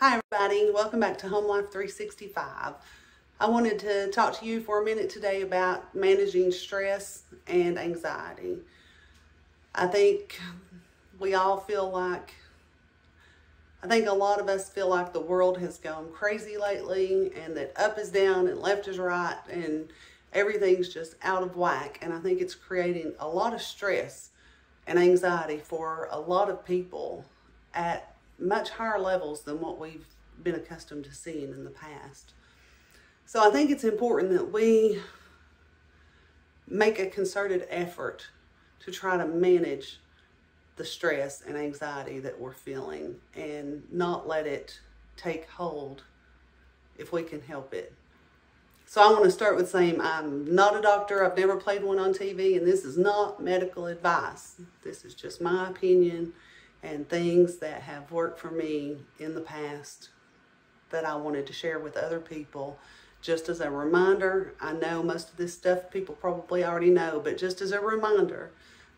Hi everybody, welcome back to Homelife 365. I wanted to talk to you for a minute today about managing stress and anxiety. I think we all feel like, I think a lot of us feel like the world has gone crazy lately and that up is down and left is right and everything's just out of whack. And I think it's creating a lot of stress and anxiety for a lot of people at much higher levels than what we've been accustomed to seeing in the past. So I think it's important that we make a concerted effort to try to manage the stress and anxiety that we're feeling and not let it take hold if we can help it. So I want to start with saying I'm not a doctor. I've never played one on TV and this is not medical advice. This is just my opinion and things that have worked for me in the past that I wanted to share with other people. Just as a reminder, I know most of this stuff people probably already know, but just as a reminder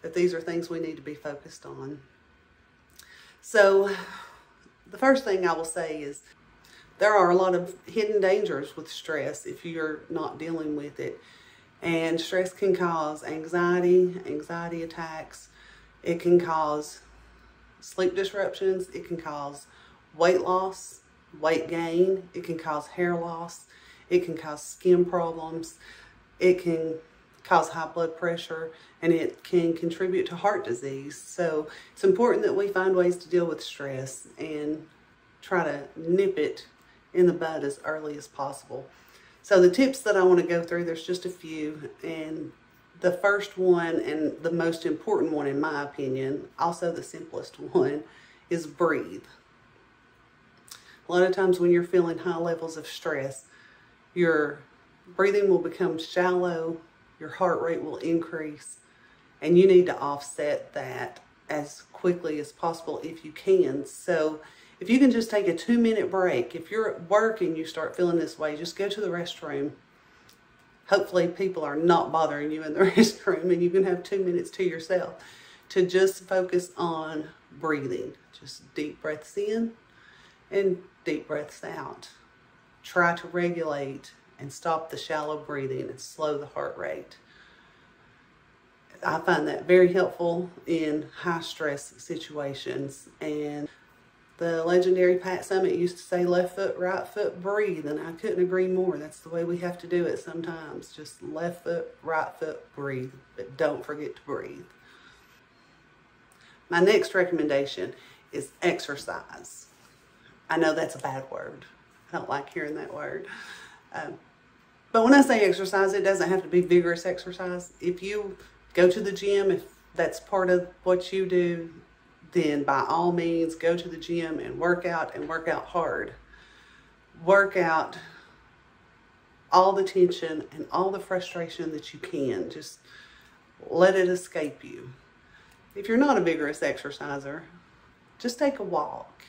that these are things we need to be focused on. So the first thing I will say is there are a lot of hidden dangers with stress if you're not dealing with it. And stress can cause anxiety, anxiety attacks. It can cause sleep disruptions. It can cause weight loss, weight gain. It can cause hair loss. It can cause skin problems. It can cause high blood pressure and it can contribute to heart disease. So it's important that we find ways to deal with stress and try to nip it in the bud as early as possible. So the tips that I want to go through, there's just a few and the first one and the most important one in my opinion, also the simplest one, is breathe. A lot of times when you're feeling high levels of stress, your breathing will become shallow, your heart rate will increase, and you need to offset that as quickly as possible if you can. So if you can just take a two minute break, if you're at work and you start feeling this way, just go to the restroom hopefully people are not bothering you in the restroom and you can have two minutes to yourself to just focus on breathing. Just deep breaths in and deep breaths out. Try to regulate and stop the shallow breathing and slow the heart rate. I find that very helpful in high stress situations and the legendary Pat Summitt used to say left foot, right foot, breathe, and I couldn't agree more. That's the way we have to do it sometimes. Just left foot, right foot, breathe, but don't forget to breathe. My next recommendation is exercise. I know that's a bad word. I don't like hearing that word. Um, but when I say exercise, it doesn't have to be vigorous exercise. If you go to the gym, if that's part of what you do, then by all means go to the gym and work out and work out hard. Work out all the tension and all the frustration that you can. Just let it escape you. If you're not a vigorous exerciser, just take a walk.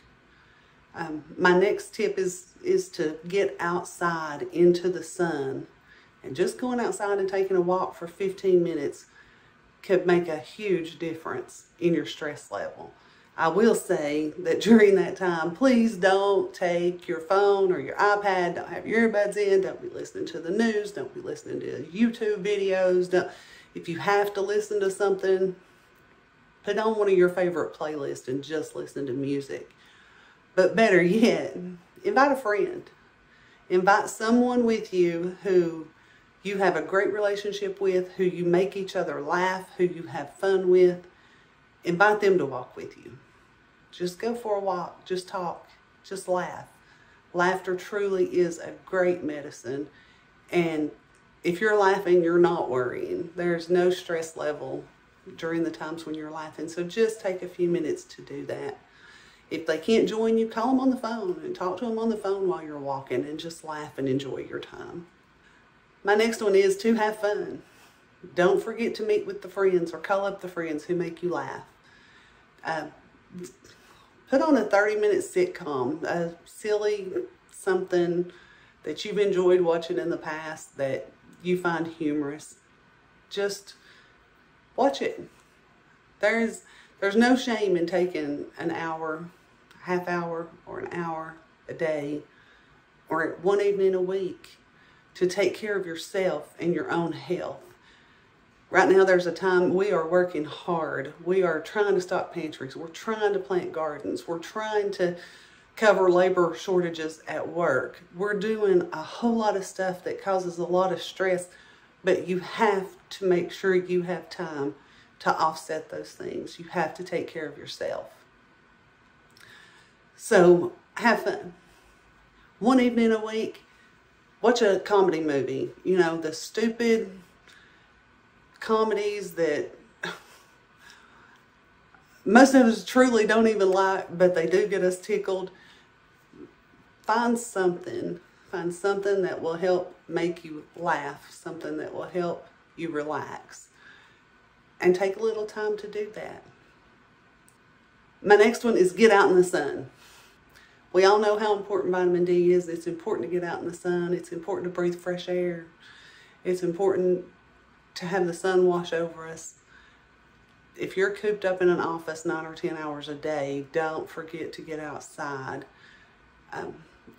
Um, my next tip is, is to get outside into the sun. And just going outside and taking a walk for 15 minutes could make a huge difference in your stress level. I will say that during that time, please don't take your phone or your iPad, don't have your earbuds in, don't be listening to the news, don't be listening to YouTube videos. Don't, if you have to listen to something, put on one of your favorite playlists and just listen to music. But better yet, invite a friend. Invite someone with you who you have a great relationship with, who you make each other laugh, who you have fun with, invite them to walk with you. Just go for a walk, just talk, just laugh. Laughter truly is a great medicine. And if you're laughing, you're not worrying. There's no stress level during the times when you're laughing. So just take a few minutes to do that. If they can't join you, call them on the phone and talk to them on the phone while you're walking and just laugh and enjoy your time. My next one is to have fun. Don't forget to meet with the friends or call up the friends who make you laugh. Uh, put on a 30 minute sitcom, a silly something that you've enjoyed watching in the past that you find humorous. Just watch it. There's there's no shame in taking an hour, half hour, or an hour a day or one evening a week to take care of yourself and your own health. Right now, there's a time we are working hard. We are trying to stock pantries. We're trying to plant gardens. We're trying to cover labor shortages at work. We're doing a whole lot of stuff that causes a lot of stress, but you have to make sure you have time to offset those things. You have to take care of yourself. So have fun. One evening a week, watch a comedy movie. You know, the stupid comedies that most of us truly don't even like, but they do get us tickled. Find something. Find something that will help make you laugh, something that will help you relax. And take a little time to do that. My next one is get out in the sun. We all know how important vitamin D is. It's important to get out in the sun. It's important to breathe fresh air. It's important to have the sun wash over us. If you're cooped up in an office nine or 10 hours a day, don't forget to get outside. Um,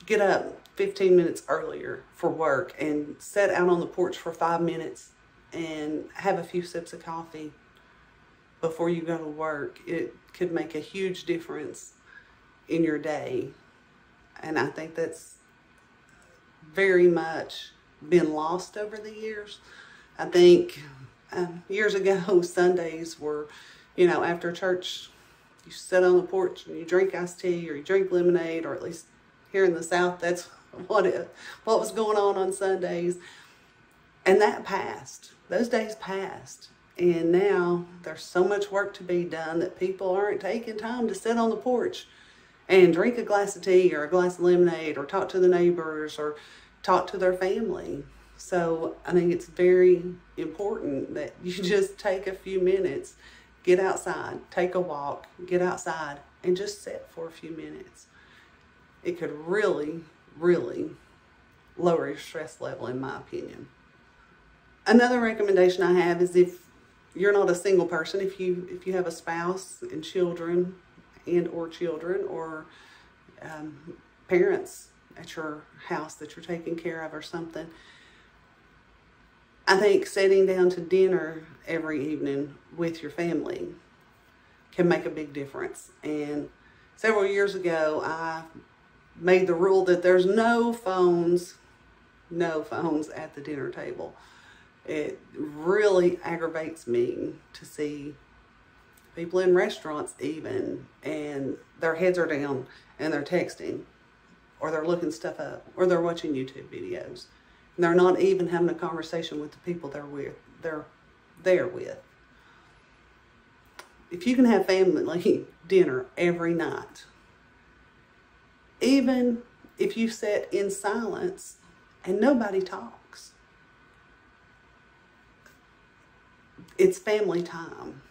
get up 15 minutes earlier for work and sit out on the porch for five minutes and have a few sips of coffee before you go to work. It could make a huge difference in your day. And I think that's very much been lost over the years. I think um, years ago, Sundays were, you know, after church, you sit on the porch and you drink iced tea or you drink lemonade, or at least here in the South, that's what it, what was going on on Sundays. And that passed. Those days passed. And now there's so much work to be done that people aren't taking time to sit on the porch and drink a glass of tea or a glass of lemonade or talk to the neighbors or talk to their family. So I think it's very important that you just take a few minutes, get outside, take a walk, get outside, and just sit for a few minutes. It could really, really lower your stress level, in my opinion. Another recommendation I have is if you're not a single person, if you if you have a spouse and children and or children or um, parents at your house that you're taking care of or something, I think sitting down to dinner every evening with your family can make a big difference. And several years ago, I made the rule that there's no phones, no phones at the dinner table. It really aggravates me to see people in restaurants even and their heads are down and they're texting or they're looking stuff up or they're watching YouTube videos. And They're not even having a conversation with the people they're with. They're there with. If you can have family dinner every night, even if you sit in silence and nobody talks, it's family time.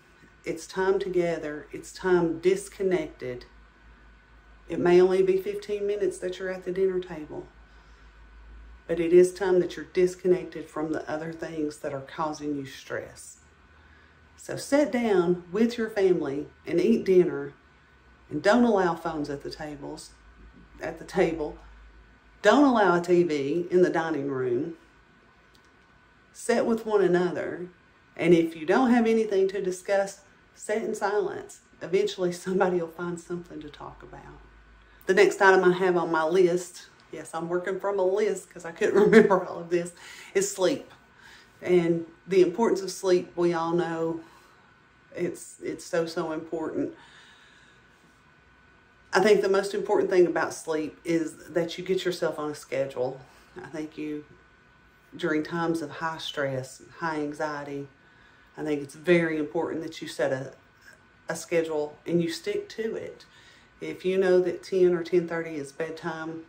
It's time together. It's time disconnected. It may only be 15 minutes that you're at the dinner table. But it is time that you're disconnected from the other things that are causing you stress. So sit down with your family and eat dinner and don't allow phones at the tables at the table. Don't allow a TV in the dining room. Sit with one another. And if you don't have anything to discuss, sit in silence. Eventually somebody will find something to talk about. The next item I have on my list yes, I'm working from a list because I couldn't remember all of this, is sleep. And the importance of sleep, we all know it's, it's so, so important. I think the most important thing about sleep is that you get yourself on a schedule. I think you, during times of high stress, high anxiety, I think it's very important that you set a, a schedule and you stick to it. If you know that 10 or 10.30 is bedtime,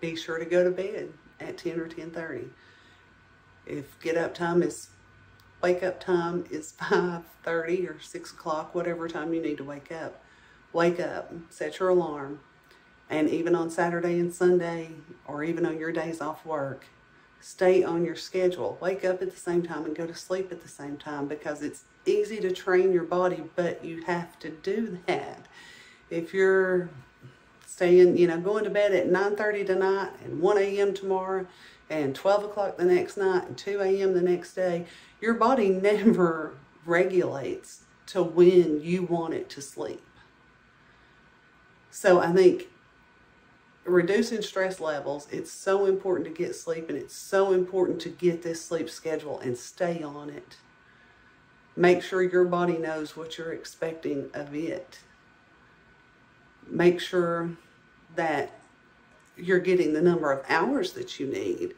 be sure to go to bed at 10 or 10.30. If get up time is, wake up time is 5.30 or 6 o'clock, whatever time you need to wake up, wake up, set your alarm. And even on Saturday and Sunday, or even on your days off work, stay on your schedule. Wake up at the same time and go to sleep at the same time because it's easy to train your body, but you have to do that. If you're staying, you know, going to bed at 9.30 tonight and 1 a.m. tomorrow and 12 o'clock the next night and 2 a.m. the next day, your body never regulates to when you want it to sleep. So I think reducing stress levels, it's so important to get sleep and it's so important to get this sleep schedule and stay on it. Make sure your body knows what you're expecting of it. Make sure that you're getting the number of hours that you need.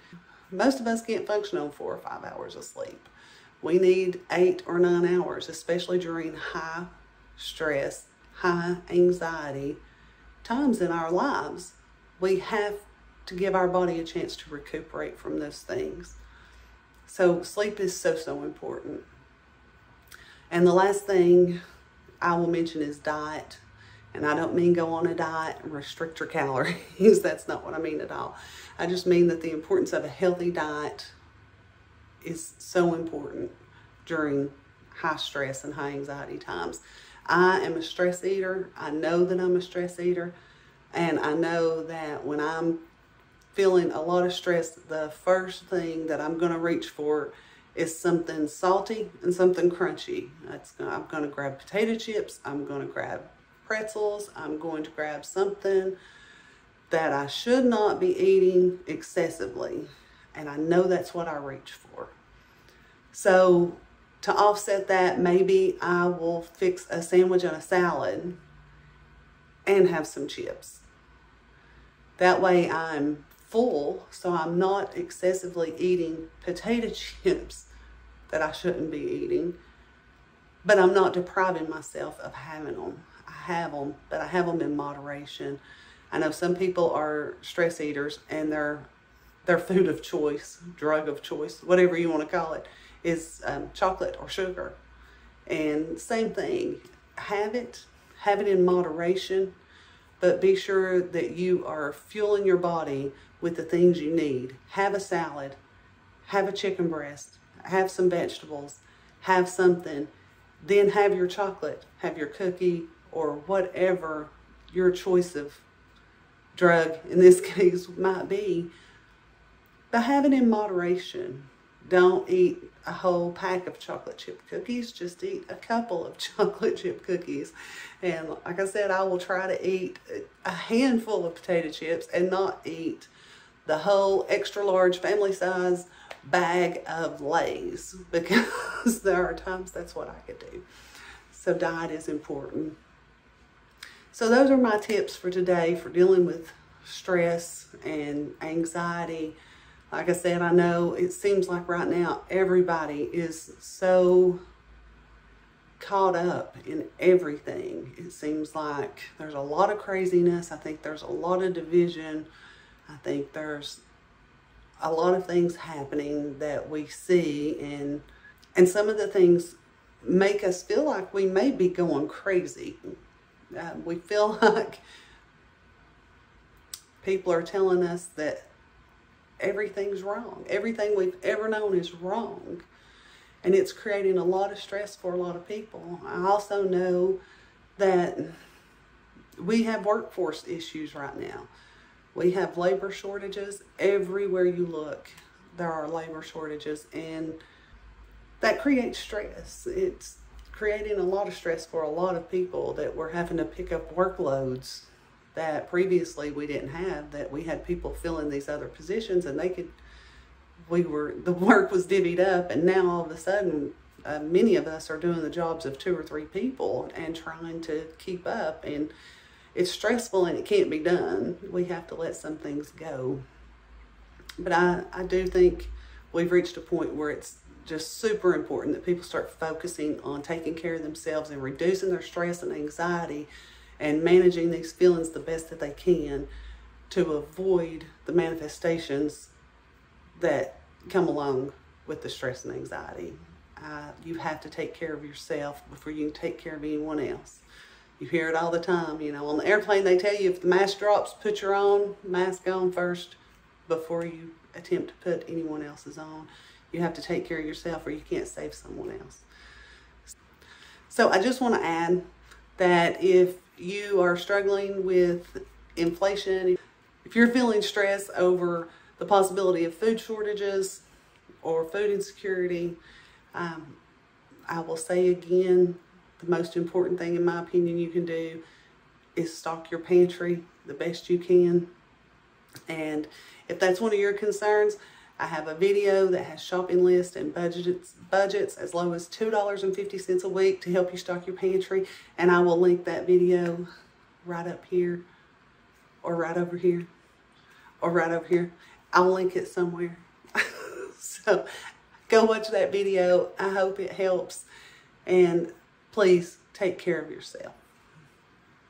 Most of us can't function on four or five hours of sleep. We need eight or nine hours, especially during high stress, high anxiety times in our lives. We have to give our body a chance to recuperate from those things. So sleep is so, so important. And the last thing I will mention is diet. And I don't mean go on a diet and restrict your calories. That's not what I mean at all. I just mean that the importance of a healthy diet is so important during high stress and high anxiety times. I am a stress eater. I know that I'm a stress eater. And I know that when I'm feeling a lot of stress, the first thing that I'm going to reach for is something salty and something crunchy. I'm going to grab potato chips. I'm going to grab pretzels. I'm going to grab something that I should not be eating excessively. And I know that's what I reach for. So to offset that, maybe I will fix a sandwich and a salad and have some chips. That way I'm full, so I'm not excessively eating potato chips that I shouldn't be eating, but I'm not depriving myself of having them. I have them, but I have them in moderation. I know some people are stress eaters and their their food of choice, drug of choice, whatever you want to call it, is um, chocolate or sugar. And same thing, have it, have it in moderation, but be sure that you are fueling your body with the things you need. Have a salad, have a chicken breast, have some vegetables, have something, then have your chocolate, have your cookie, or whatever your choice of drug in this case might be. But have it in moderation. Don't eat a whole pack of chocolate chip cookies. Just eat a couple of chocolate chip cookies. And like I said, I will try to eat a handful of potato chips and not eat the whole extra large family size bag of Lay's because there are times that's what I could do. So diet is important. So those are my tips for today for dealing with stress and anxiety. Like I said, I know it seems like right now everybody is so caught up in everything. It seems like there's a lot of craziness. I think there's a lot of division. I think there's a lot of things happening that we see and and some of the things make us feel like we may be going crazy. Uh, we feel like people are telling us that everything's wrong. Everything we've ever known is wrong. And it's creating a lot of stress for a lot of people. I also know that we have workforce issues right now. We have labor shortages everywhere you look. There are labor shortages and that creates stress. It's creating a lot of stress for a lot of people that we're having to pick up workloads that previously we didn't have, that we had people filling these other positions and they could, we were, the work was divvied up and now all of a sudden uh, many of us are doing the jobs of two or three people and trying to keep up and it's stressful and it can't be done. We have to let some things go. But I, I do think we've reached a point where it's just super important that people start focusing on taking care of themselves and reducing their stress and anxiety and managing these feelings the best that they can to avoid the manifestations that come along with the stress and anxiety. Uh, you have to take care of yourself before you can take care of anyone else. You hear it all the time. You know, on the airplane, they tell you if the mask drops, put your own mask on first before you attempt to put anyone else's on. You have to take care of yourself or you can't save someone else. So I just want to add that if you are struggling with inflation, if you're feeling stress over the possibility of food shortages or food insecurity, um, I will say again, the most important thing in my opinion you can do is stock your pantry the best you can. And if that's one of your concerns, I have a video that has shopping lists and budgets, budgets as low as $2.50 a week to help you stock your pantry. And I will link that video right up here or right over here or right over here. I'll link it somewhere. so go watch that video. I hope it helps. And please take care of yourself.